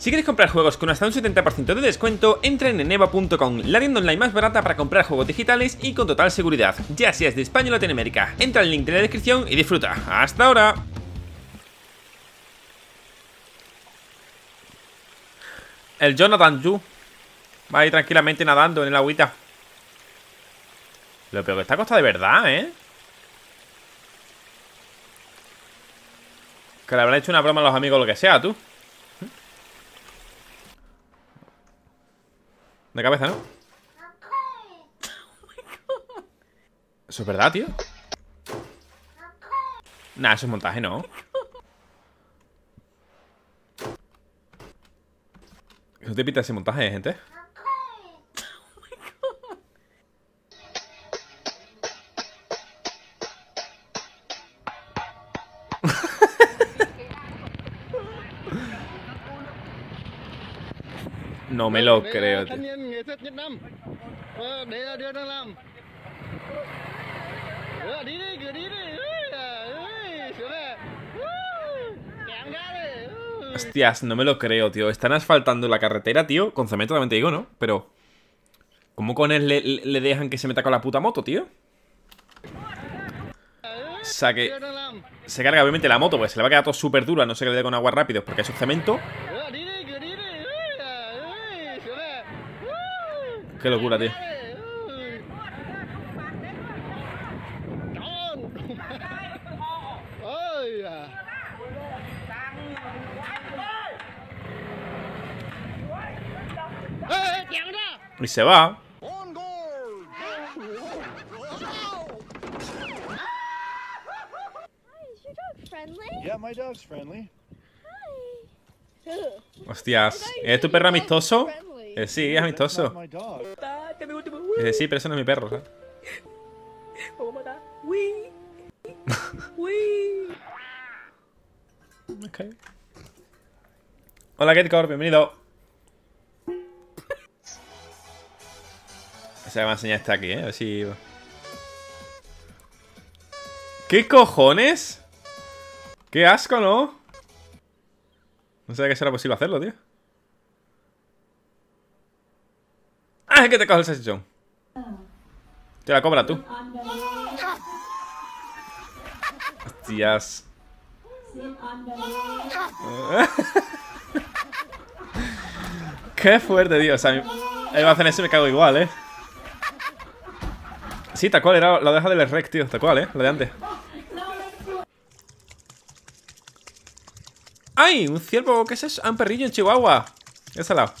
Si quieres comprar juegos con hasta un 70% de descuento, entra en eneva.com, la tienda online más barata para comprar juegos digitales y con total seguridad, ya seas de España o Latinoamérica. Entra al link de la descripción y disfruta. ¡Hasta ahora! El Jonathan Yu va ahí tranquilamente nadando en el agüita. Lo peor que está costa de verdad, ¿eh? Que le habrán hecho una broma a los amigos o lo que sea, tú. De cabeza, ¿no? Eso es verdad, tío. Nah, eso es montaje, ¿no? ¿Eso te pita ese montaje, gente? No me lo creo, tío. Hostias, no me lo creo, tío. Están asfaltando la carretera, tío. Con cemento también te digo, ¿no? Pero... ¿Cómo con él le, dejan que se meta con la puta moto, tío? O sea que... Se carga obviamente la moto, pues se le va a quedar todo súper dura. No sé qué le dé con agua rápido, porque eso es cemento. Qué locura, tío. Y se va. Hostias, ¿es tu perro amistoso? Eh, sí, es amistoso. Eh, sí, pero eso no es mi perro, ¿sabes? okay. Hola, Getcore, bienvenido. Se va a enseñar este aquí, ¿eh? A ver si... ¿Qué cojones? ¡Qué asco, ¿no? No sabía que será posible hacerlo, tío. ¡Ah, es que te coge el salchichón! Te la cobra tú. Hostias. Qué fuerte, tío. O sea, va a eso me cago igual, ¿eh? Sí, tal cual, era la oreja del rec, tío. Tal cual, ¿eh? La de antes. ¡Ay! Un ciervo, ¿qué es eso? Ah, un perrillo en Chihuahua. ¿Qué salado?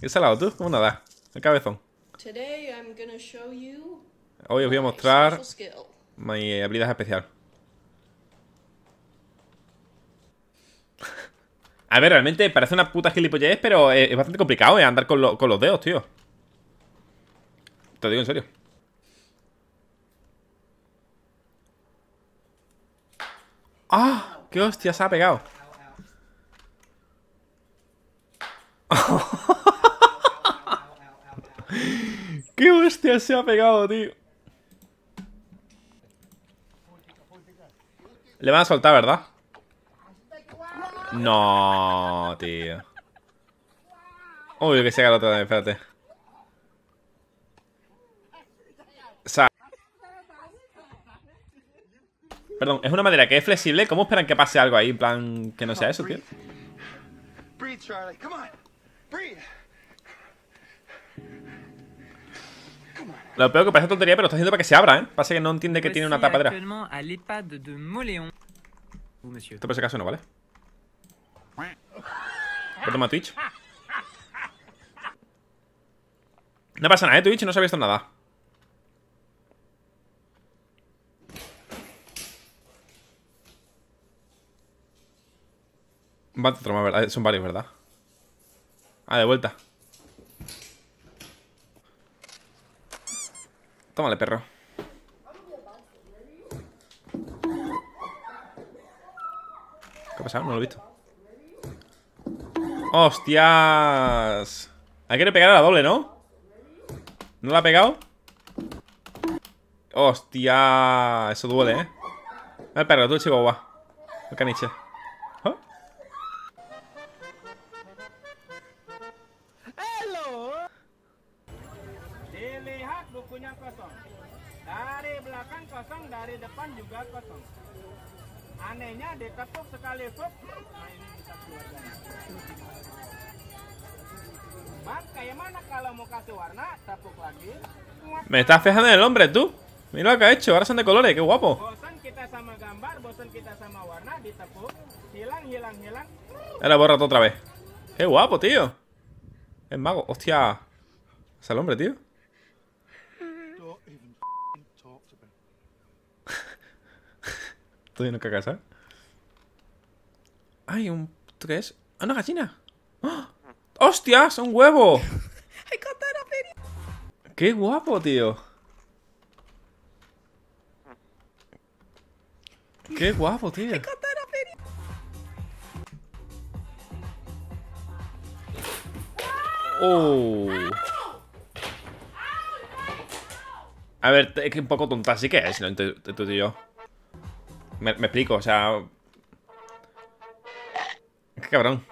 ¿Qué salado tú? ¿Cómo nada? El cabezón. Hoy os voy a mostrar mi habilidad especial. A ver, realmente parece una puta gilipollez, pero es bastante complicado, ¿eh? Andar con, con los dedos, tío. Te digo en serio. ¡Ah! ¡Qué hostia se ha pegado! ¡Qué hostia se ha pegado, tío! Le van a soltar, ¿verdad? No, tío. Uy, que se haga la otra vez, espérate. Perdón, es una madera que es flexible. ¿Cómo esperan que pase algo ahí? En plan, que no sea eso, tío. Lo peor que parece tontería, pero está haciendo para que se abra, ¿eh? Pasa que no entiende que tiene una tapadera. Esto por ese caso no, ¿vale? Toma Twitch. No pasa nada, ¿eh? Twitch no se ha visto nada. Son varios, ¿verdad? Ah, de vuelta. Tómale, perro. ¿Qué ha pasado? No lo he visto. ¡Hostias! Hay que pegar a la doble, ¿no? ¿No la ha pegado? ¡Hostia! Eso duele, ¿eh? El perro, tú, chihuahua. El caniche. Me estás fijando en el hombre, tú. Mira lo que ha hecho, ahora son de colores, qué guapo. Ahora borra todo otra vez. Qué guapo, tío. Es mago, hostia. Es el hombre, tío. Estoy en caca, ¿sabes? Ay, un... ¿Esto qué es? ¡Ah, una gallina! ¡Ah! ¡Hostia! ¡Son huevos! ¡Qué guapo, tío! ¡Qué guapo, tío! ¡Oh! A ver, es que un poco tonta sí que es, ¿no? Tú y yo. Me, me explico, o sea... Qué cabrón.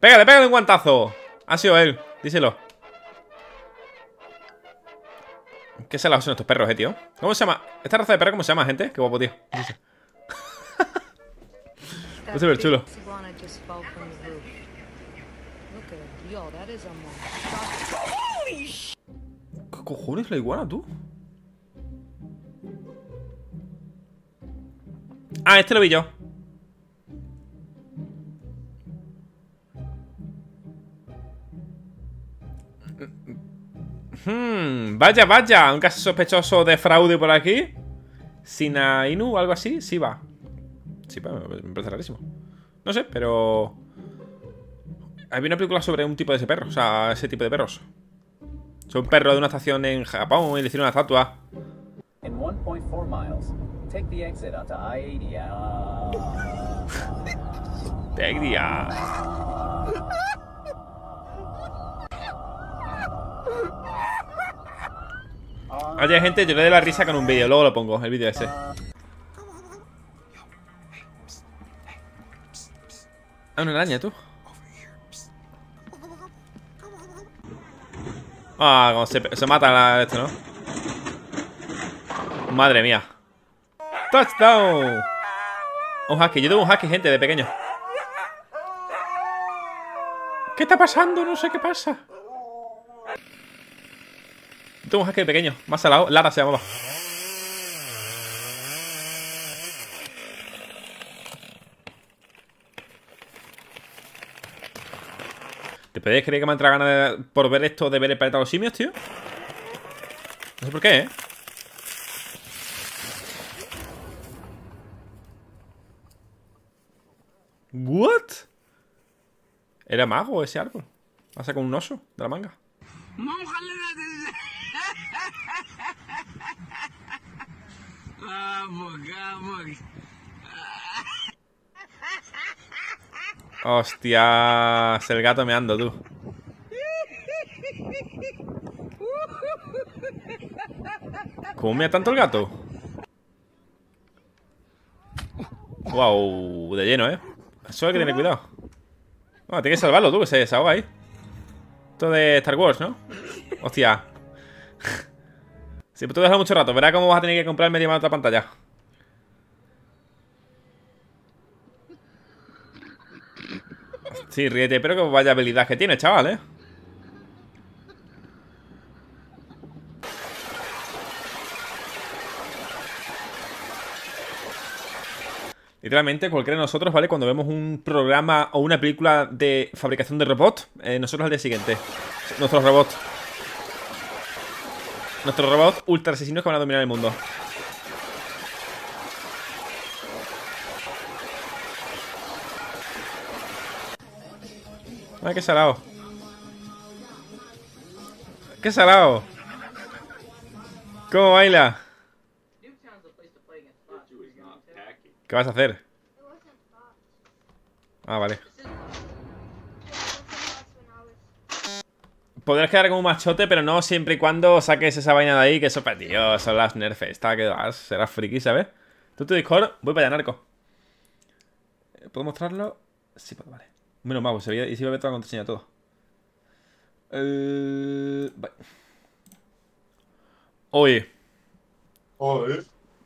¡Pégale, pégale un guantazo! Ha sido él, díselo. ¿Qué se la hacen estos perros, eh, tío? ¿Cómo se llama? ¿Esta raza de perro cómo se llama, gente? Qué guapo, tío. Ve big chulo. ¿Qué cojones la iguana, tú? Ah, este lo vi yo. Hmm, vaya, vaya. Un caso sospechoso de fraude por aquí. Sina Inu o algo así. Sí va. Sí va, me me parece rarísimo. No sé, pero... Había una película sobre un tipo de ese perro. O sea, ese tipo de perros. Soy un perro de una estación en Japón y le hicieron una estatua. In 1.4 miles, take the exit onto I-80. Uh, Te día. Oye, gente, le doy la risa con un vídeo. Luego lo pongo, el vídeo ese. Ah, una araña, tú. Ah, como se, se mata la, esto, ¿no? Madre mía. ¡Touchdown! Un husky. Yo tengo un husky, gente, de pequeño. ¿Qué está pasando? No sé qué pasa. Tengo un husky de pequeño. Más salado. Lara se llamaba. ¿Te podéis creer que me ha entrado ganas de- por ver esto de ver el planeta de los simios, tío? No sé por qué, ¿eh? ¿What? ¿Era mago ese árbol? Pasa con un oso de la manga. Hostia, es el gato meando, tú. ¿Cómo mea tanto el gato? Wow, de lleno, ¿eh? Eso hay que tener cuidado. Bueno, tienes que salvarlo tú, que se desahoga ahí. Esto de Star Wars, ¿no? Hostia. Si tú dejas mucho rato, verás cómo vas a tener que comprar media más otra pantalla. Sí, ríete, pero que vaya habilidad que tiene, chaval, ¿eh? Literalmente, cualquiera de nosotros, ¿vale? Cuando vemos un programa o una película de fabricación de robot, eh, nosotros al día siguiente. Nuestro robot. Nuestros robots ultra asesinos que van a dominar el mundo. Ay, qué salado. Qué salado. ¿Cómo baila? ¿Qué vas a hacer? Ah, vale. Podrás quedar como un machote, pero no siempre y cuando saques esa vaina de ahí, que eso tío, son las nerfes. Está que vas, serás friki, ¿sabes? Tú tu Discord, voy para allá, narco. ¿Puedo mostrarlo? Sí, pues vale. Menos mal, pues se y si va a ver toda la contraseña todo. Eh, vale. Oye, Oye,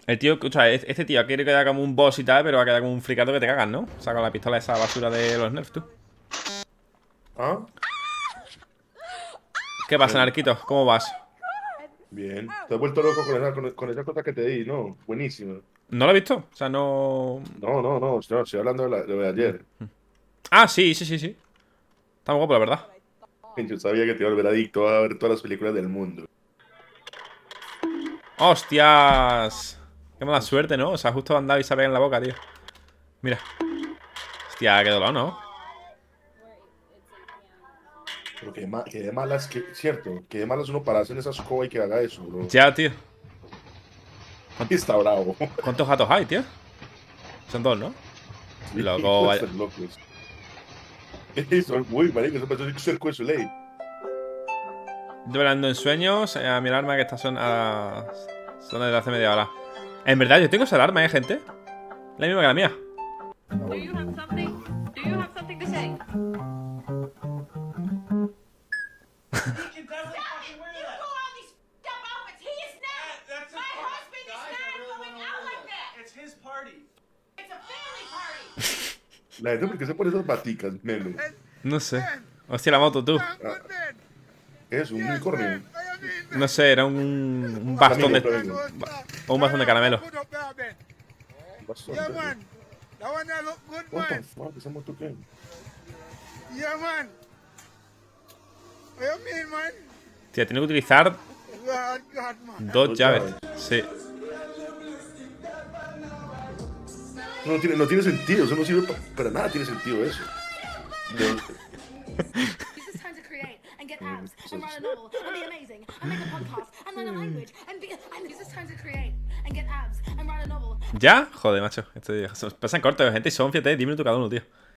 El tío, escucha, este este tío quiere quedar como un boss y tal, pero va a quedar como un fricato que te cagas, ¿no? O sea, con la pistola esa basura de los nerfs, tú. ¿Ah? ¿Qué pasa, Narquito? ¿Cómo vas? Bien. Te has vuelto loco con esa, con, con esa cosa que te di, ¿no? Buenísimo. ¿No lo he visto? O sea, no... No, no, no. no, estoy hablando de, la- de lo de ayer. Ah, sí, sí, sí, sí. Está muy guapo, la verdad. Yo sabía que te iba a volver adicto a ver todas las películas del mundo. ¡Hostias! Qué mala suerte, ¿no? O sea, justo andaba y se ha pegado en la boca, tío. Mira. Hostia, qué dolor, ¿no? Pero que de, ma- que de malas, que, cierto, que de malas uno pararse en esa escoba y que haga eso, bro. Ya, tío. Está bravo. ¿Cuántos gatos hay, tío? Son dos, ¿no? Loco, vaya. Locos. Es muy marico, cerco de su ley. Velando en sueños eh, a mi alarma que está son a... Son desde hace media hora. En verdad, yo tengo esa alarma, ¿eh, gente? La misma que la mía. La gente, ¿por qué se pone esas baticas, Melo? No sé. Hostia, la moto, tú. ¿Qué es? ¿Un unicornio? No sé, era un, un bastón de... O un bastón de caramelo. Yeah, man. That one there look good, What the man. fuck? ¿Esa moto qué? Yeah, man. What you mean, man? Tía, tiene que utilizar dos llaves. Sí. No tiene, no tiene sentido, eso no sirve pa- para nada, tiene sentido eso. De- Use this time to create and get abs and write a novel and be amazing and make a podcast and learn a language and be and use this time to create and get abs and write a novel ¿Ya? Joder, macho. Esto, pasan cortos, gente. y Son, fíjate, 10 minutos cada uno, tío.